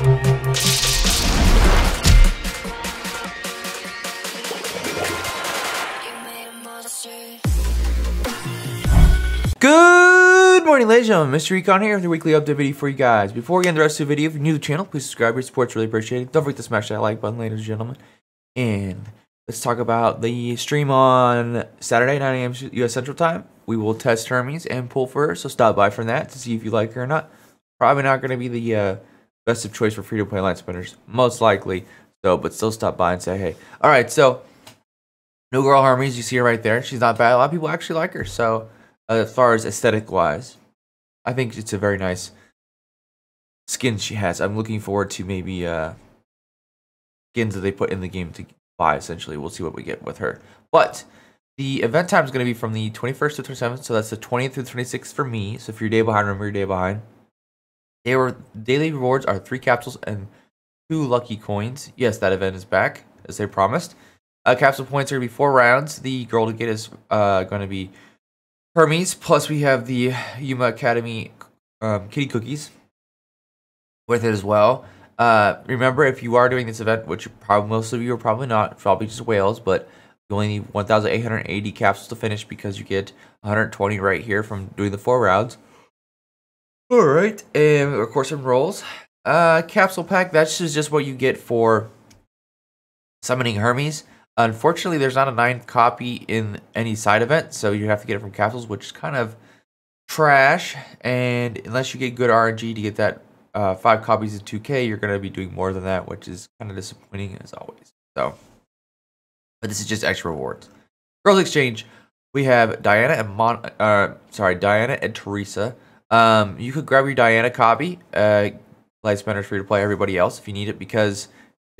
Good morning, ladies and gentlemen. Mr. Recon here with your weekly update video for you guys. Before we get into the rest of the video, if you're new to the channel, please subscribe. Your support's really appreciated. Don't forget to smash that like button, ladies and gentlemen. And let's talk about the stream on Saturday, 9 a.m. U.S. Central Time. We will test Hermes and pull for her, so stop by for that to see if you like her or not. Probably not going to be the uh, best of choice for free-to-play light spenders, most likely. So, but still stop by and say hey. All right, so New Girl Hermes, you see her right there. She's not bad. A lot of people actually like her. So as far as aesthetic wise. I think it's a very nice skin she has. I'm looking forward to maybe uh, skins that they put in the game to buy. Essentially, we'll see what we get with her. But the event time is going to be from the 21st to 27th, so that's the 20th through the 26th for me. So if you're day behind, remember your day behind. They were daily rewards are three capsules and two lucky coins. Yes, that event is back as they promised. Uh, capsule points are to be four rounds. The girl to get is uh, to be Hermes, plus we have the Yuma Academy um, kitty cookies with it as well. Uh, remember, if you are doing this event, which probably most of you are probably not, probably just whales, but you only need 1,880 capsules to finish because you get 120 right here from doing the four rounds. All right, and of course, some rolls. Uh, capsule pack. That's just what you get for summoning Hermes. Unfortunately, there's not a ninth copy in any side event, so you have to get it from capsules, which is kind of trash. And unless you get good RNG to get that uh, five copies of 2K, you're going to be doing more than that, which is kind of disappointing as always. So, but this is just extra rewards. Girls Exchange, we have Diana and Mon. Uh, sorry, Diana and Teresa. Um, you could grab your Diana copy. Uh, Light Spender's free to play. Everybody else, if you need it, because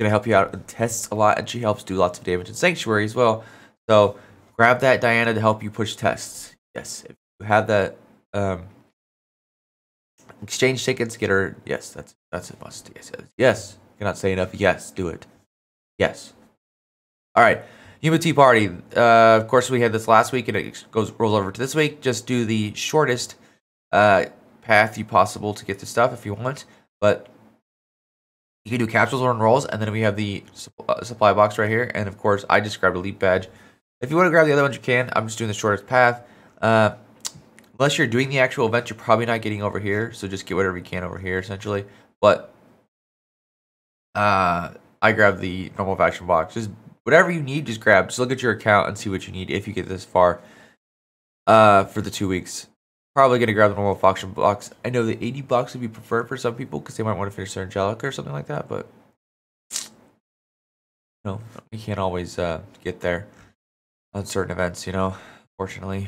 going to help you out in tests a lot, and she helps do lots of damage in Sanctuary as well. So grab that Diana to help you push tests. Yes, if you have that um, exchange tickets, get her. Yes, that's that's a must. Yes, yes, yes. Cannot say enough. Yes, do it. Yes. All right. Yuma Tea Party. Uh, of course, we had this last week, and it goes rolls over to this week. Just do the shortest uh, path you possible to get the stuff if you want. But you can do capsules or rolls, and then we have the uh, supply box right here. And of course, I just grabbed a leap badge. If you want to grab the other ones, you can. I'm just doing the shortest path. Uh, unless you're doing the actual event, you're probably not getting over here. So just get whatever you can over here, essentially. But uh, I grabbed the normal faction box. Just whatever you need, just grab. Just look at your account and see what you need if you get this far uh, for the two weeks. Probably going to grab the normal faction box. I know the 80 bucks would be preferred for some people because they might want to finish their Angelica or something like that, but no, you can't always uh, get there on certain events, you know, fortunately.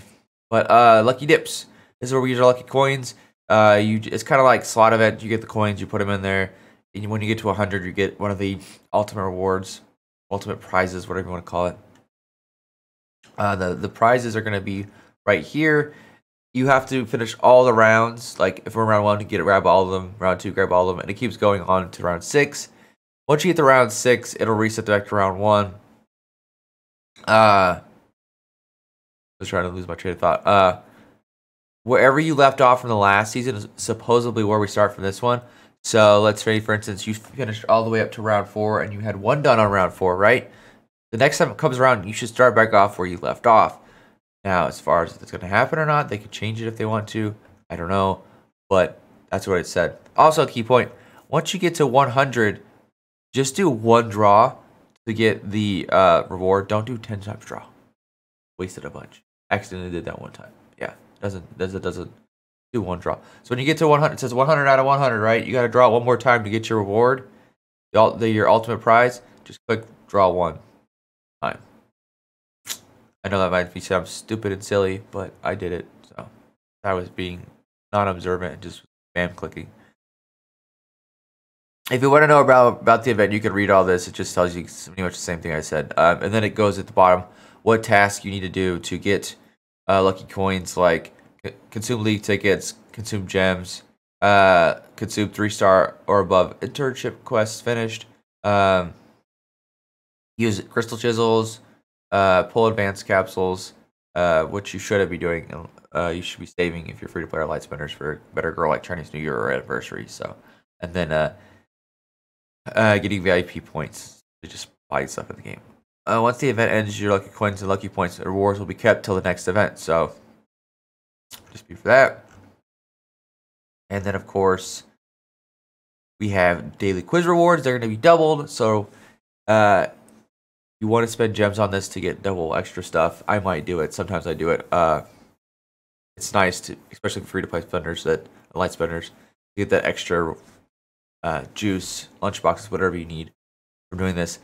But uh, Lucky Dips. This is where we use our lucky coins. Uh, you It's kind of like slot event. You get the coins, you put them in there. And when you get to 100, you get one of the ultimate rewards, ultimate prizes, whatever you want to call it. Uh, the, the prizes are going to be right here you have to finish all the rounds. Like if we're round one, you get to grab all of them. Round two, grab all of them, and it keeps going on to round six. Once you get to round six, it'll reset back to round one. Uh, I was trying to lose my train of thought. Uh, wherever you left off from the last season is supposedly where we start from this one. So let's say, for instance, you finished all the way up to round four, and you had one done on round four, right? The next time it comes around, you should start back off where you left off. Now, as far as if it's going to happen or not, they could change it if they want to. I don't know. But that's what it said. Also, key point once you get to 100, just do one draw to get the uh, reward. Don't do 10 times draw. Wasted a bunch. Accidentally did that one time. Yeah, doesn't doesn't doesn't do one draw. So when you get to 100, it says 100 out of 100, right? You got to draw one more time to get your reward, the, the your ultimate prize. Just click draw one time. I know that might be sound stupid and silly, but I did it. So I was being non-observant and just spam clicking. If you want to know about about the event, you can read all this. It just tells you pretty much the same thing I said, um, and then it goes at the bottom what task you need to do to get uh, lucky coins, like consume league tickets, consume gems, uh, consume three star or above internship quests finished. Um, use crystal chisels, uh, pull advanced capsules, uh, which you should be doing. Uh, you should be saving if you're free to play or light spinners for better girl like Chinese New Year or anniversary. So, and then uh, uh, getting VIP points to just buy stuff in the game. Uh, once the event ends, your lucky coins and lucky points and rewards will be kept till the next event. So just be for that. And then, of course, we have daily quiz rewards. They're going to be doubled. So uh, you want to spend gems on this to get double extra stuff. I might do it. Sometimes I do it. Uh, it's nice to, especially free to play spenders that light spenders, get that extra uh, juice, lunchboxes, whatever you need from doing this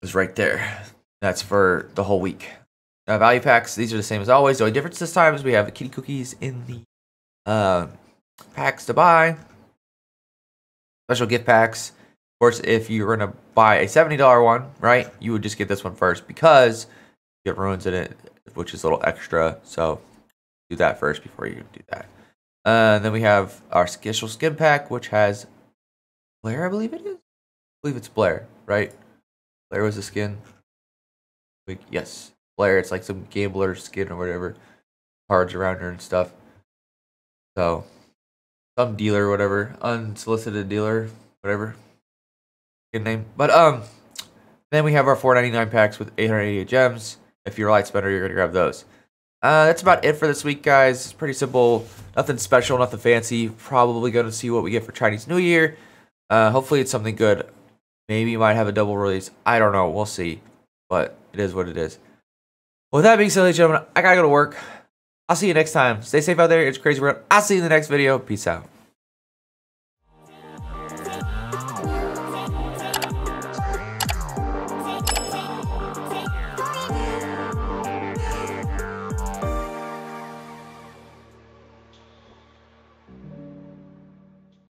is right there. That's for the whole week. Uh, value packs, these are the same as always. The only difference this time is we have the kitty cookies in the uh, packs to buy. Special gift packs. Of course, if you're going to buy a $70 one, right, you would just get this one first because you have runes in it, which is a little extra. So do that first before you do that. Uh, and then we have our special skin pack, which has Blair, I believe it is. I believe it's Blair, right? Blair was the skin. Like, Yes, Blair. It's like some gambler skin or whatever, cards around her and stuff. So, some dealer, whatever, unsolicited dealer, whatever, good name. But um, then we have our 4.99 packs with 888 gems. If you're a light spender, you're gonna grab those. Uh, that's about it for this week, guys. It's pretty simple. Nothing special, nothing fancy. Probably going to see what we get for Chinese New Year. Uh, hopefully it's something good. Maybe might have a double release. I don't know. We'll see. But it is what it is. With that being said, ladies and gentlemen, I gotta go to work. I'll see you next time. Stay safe out there. It's crazy world. I'll see you in the next video. Peace out.